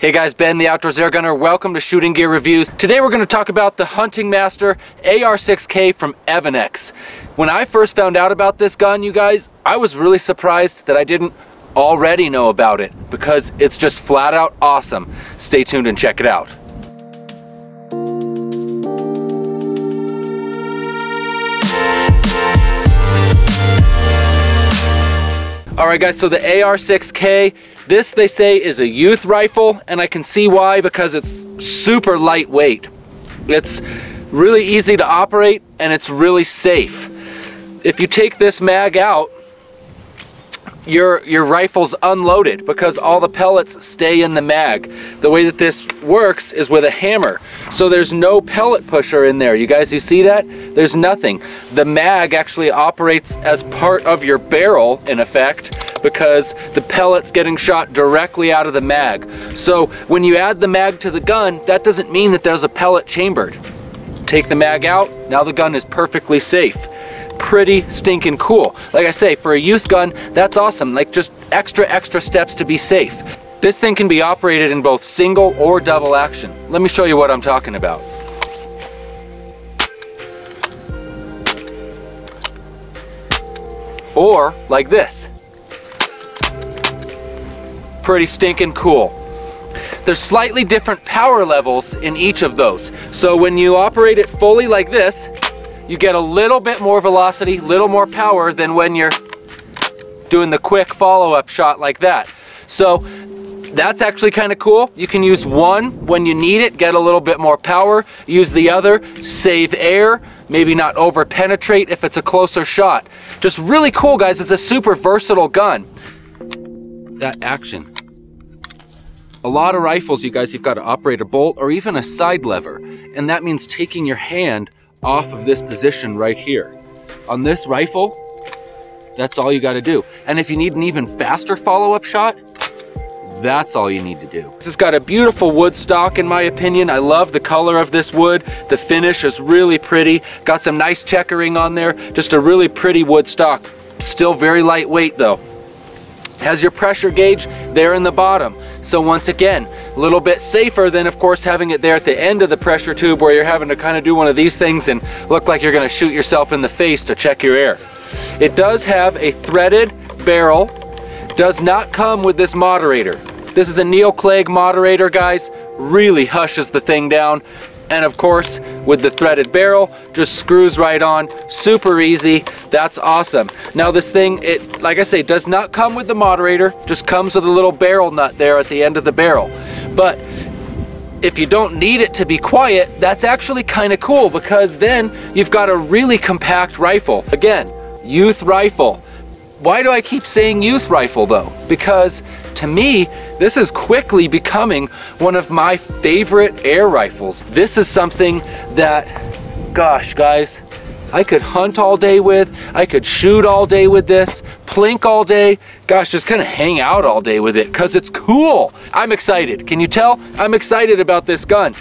Hey guys, Ben the Outdoors Air Gunner. Welcome to Shooting Gear Reviews. Today we're going to talk about the Hunting Master AR6K from Evanix. When I first found out about this gun, you guys, I was really surprised that I didn't already know about it because it's just flat out awesome. Stay tuned and check it out. All right guys, so the AR6K, this they say is a youth rifle and I can see why because it's super lightweight. It's really easy to operate and it's really safe. If you take this mag out, your, your rifle's unloaded because all the pellets stay in the mag. The way that this works is with a hammer. So there's no pellet pusher in there. You guys, you see that? There's nothing. The mag actually operates as part of your barrel in effect because the pellet's getting shot directly out of the mag. So when you add the mag to the gun, that doesn't mean that there's a pellet chambered. Take the mag out, now the gun is perfectly safe pretty stinking cool. Like I say, for a youth gun, that's awesome. Like just extra, extra steps to be safe. This thing can be operated in both single or double action. Let me show you what I'm talking about. Or like this. Pretty stinking cool. There's slightly different power levels in each of those. So when you operate it fully like this, you get a little bit more velocity, little more power than when you're doing the quick follow-up shot like that. So that's actually kind of cool. You can use one when you need it, get a little bit more power. Use the other, save air, maybe not over penetrate if it's a closer shot. Just really cool, guys. It's a super versatile gun. That action. A lot of rifles, you guys, you've got to operate a bolt or even a side lever. And that means taking your hand off of this position right here. On this rifle, that's all you gotta do. And if you need an even faster follow-up shot, that's all you need to do. This has got a beautiful wood stock in my opinion. I love the color of this wood. The finish is really pretty. Got some nice checkering on there. Just a really pretty wood stock. Still very lightweight though. Has your pressure gauge there in the bottom. So once again, a little bit safer than of course having it there at the end of the pressure tube where you're having to kind of do one of these things and look like you're gonna shoot yourself in the face to check your air. It does have a threaded barrel, does not come with this moderator. This is a Neoclag moderator guys, really hushes the thing down and of course with the threaded barrel just screws right on. Super easy. That's awesome. Now this thing it like I say does not come with the moderator just comes with a little barrel nut there at the end of the barrel. But if you don't need it to be quiet that's actually kind of cool because then you've got a really compact rifle. Again youth rifle why do I keep saying youth rifle though? Because to me, this is quickly becoming one of my favorite air rifles. This is something that, gosh guys, I could hunt all day with, I could shoot all day with this, plink all day, gosh, just kind of hang out all day with it because it's cool. I'm excited. Can you tell? I'm excited about this gun.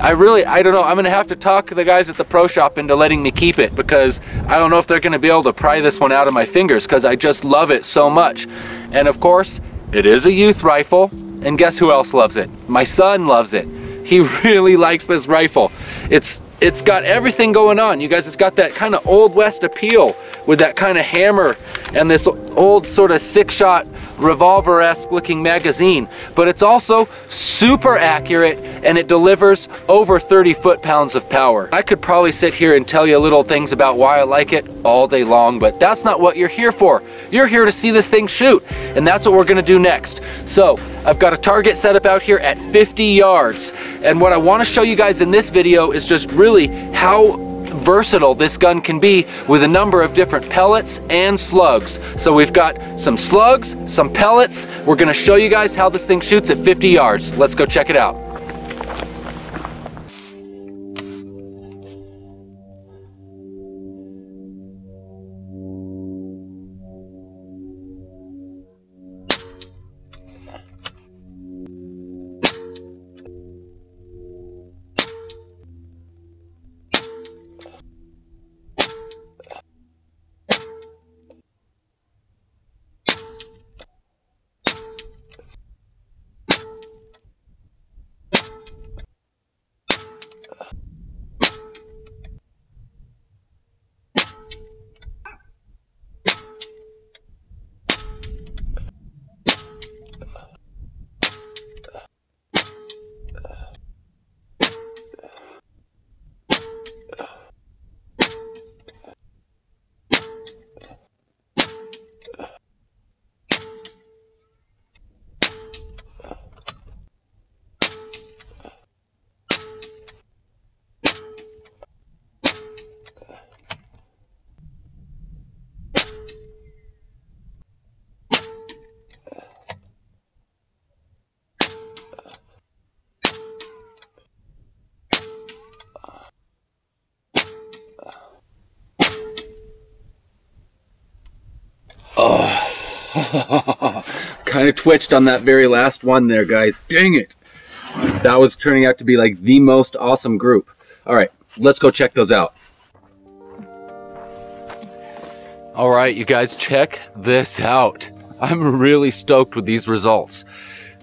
I really, I don't know, I'm gonna have to talk the guys at the pro shop into letting me keep it because I don't know if they're gonna be able to pry this one out of my fingers because I just love it so much. And of course, it is a youth rifle, and guess who else loves it? My son loves it. He really likes this rifle. It's it's got everything going on. You guys, it's got that kind of old west appeal with that kind of hammer and this old sort of six shot revolver-esque looking magazine, but it's also super accurate and it delivers over 30 foot-pounds of power. I could probably sit here and tell you little things about why I like it all day long, but that's not what you're here for. You're here to see this thing shoot, and that's what we're gonna do next. So, I've got a target set up out here at 50 yards, and what I wanna show you guys in this video is just really how versatile this gun can be with a number of different pellets and slugs. So we've got some slugs, some pellets. We're gonna show you guys how this thing shoots at 50 yards. Let's go check it out. kind of twitched on that very last one there, guys. Dang it. That was turning out to be like the most awesome group. All right, let's go check those out. All right, you guys, check this out. I'm really stoked with these results.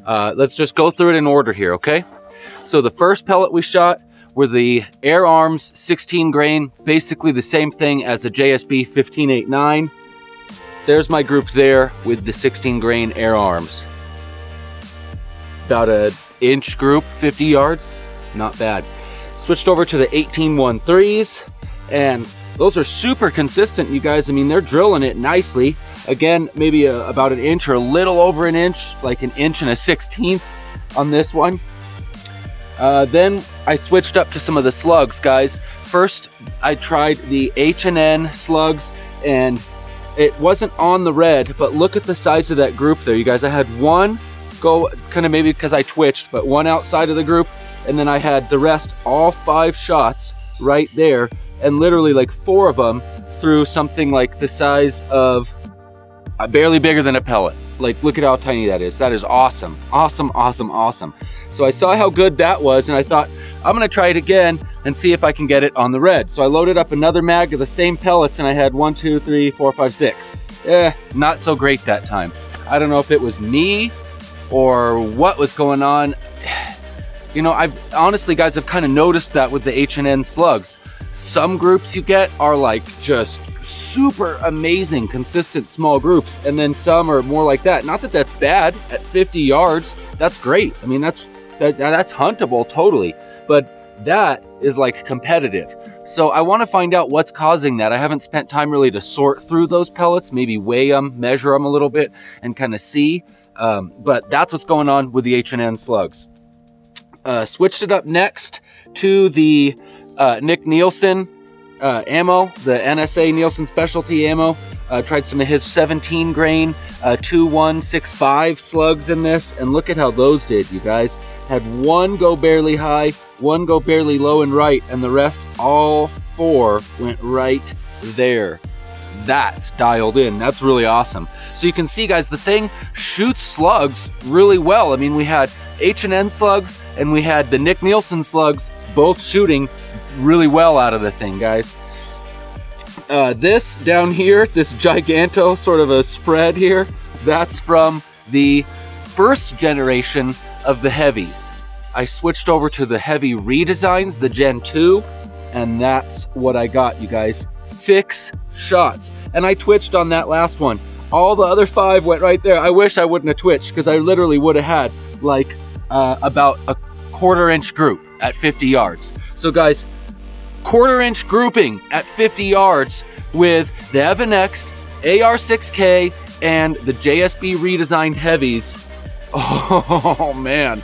Uh, let's just go through it in order here, okay? So the first pellet we shot were the Air Arms 16 grain, basically the same thing as a JSB 1589. There's my group there with the 16 grain Air Arms. About an inch group, 50 yards, not bad. Switched over to the 1813s and those are super consistent, you guys. I mean, they're drilling it nicely. Again, maybe a, about an inch or a little over an inch, like an inch and a 16th on this one. Uh, then I switched up to some of the slugs, guys. First, I tried the H&N slugs, and it wasn't on the red, but look at the size of that group there, you guys. I had one go, kind of maybe because I twitched, but one outside of the group, and then I had the rest, all five shots right there, and literally like four of them through something like the size of uh, barely bigger than a pellet. Like, look at how tiny that is. That is awesome. Awesome, awesome, awesome. So I saw how good that was and I thought, I'm gonna try it again and see if I can get it on the red. So I loaded up another mag of the same pellets and I had one, two, three, four, five, six. Eh, not so great that time. I don't know if it was me or what was going on. You know, I've honestly, guys, I've kind of noticed that with the H&N slugs. Some groups you get are like just super amazing, consistent small groups, and then some are more like that. Not that that's bad at 50 yards. That's great. I mean, that's that, that's huntable totally, but that is like competitive. So I want to find out what's causing that. I haven't spent time really to sort through those pellets, maybe weigh them, measure them a little bit, and kind of see. Um, but that's what's going on with the H&N slugs. Uh, switched it up next to the uh, Nick Nielsen uh, ammo, the NSA Nielsen specialty ammo. Uh, tried some of his 17 grain uh, 2165 slugs in this, and look at how those did, you guys. Had one go barely high, one go barely low and right, and the rest, all four, went right there. That's dialed in. That's really awesome. So you can see, guys, the thing shoots slugs really well. I mean, we had H&N slugs and we had the Nick Nielsen slugs both shooting really well out of the thing, guys. Uh, this down here, this Giganto sort of a spread here, that's from the first generation of the heavies. I switched over to the heavy redesigns, the Gen 2, and that's what I got, you guys. Six shots. And I twitched on that last one. All the other five went right there. I wish I wouldn't have twitched because I literally would have had like uh, about a quarter inch group at 50 yards. So guys, quarter inch grouping at 50 yards with the Evanix, AR6K, and the JSB redesigned heavies. Oh man,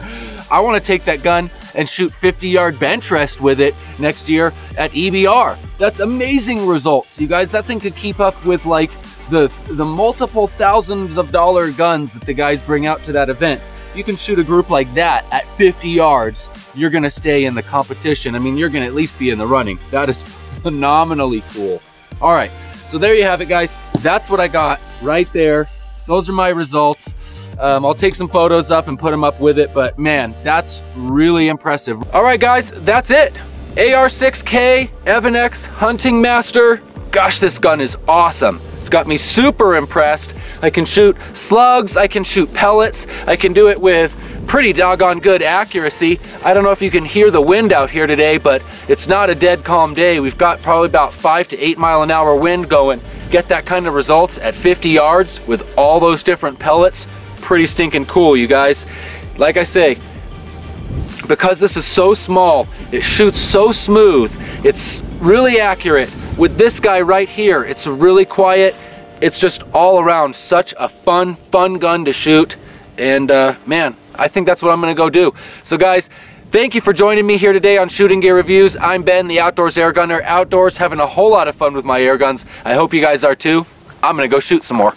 I want to take that gun and shoot 50 yard bench rest with it next year at EBR. That's amazing results. You guys, that thing could keep up with like the, the multiple thousands of dollar guns that the guys bring out to that event you can shoot a group like that at 50 yards, you're gonna stay in the competition. I mean, you're gonna at least be in the running. That is phenomenally cool. All right, so there you have it, guys. That's what I got right there. Those are my results. Um, I'll take some photos up and put them up with it, but man, that's really impressive. All right, guys, that's it. AR6K Evanix Hunting Master. Gosh, this gun is awesome. It's got me super impressed. I can shoot slugs, I can shoot pellets, I can do it with pretty doggone good accuracy. I don't know if you can hear the wind out here today, but it's not a dead calm day. We've got probably about five to eight mile an hour wind going. Get that kind of results at 50 yards with all those different pellets. Pretty stinking cool, you guys. Like I say, because this is so small, it shoots so smooth, it's really accurate. With this guy right here, it's really quiet, it's just all around such a fun, fun gun to shoot. And uh, man, I think that's what I'm gonna go do. So guys, thank you for joining me here today on Shooting Gear Reviews. I'm Ben, the Outdoors Air Gunner. Outdoors, having a whole lot of fun with my air guns. I hope you guys are too. I'm gonna go shoot some more.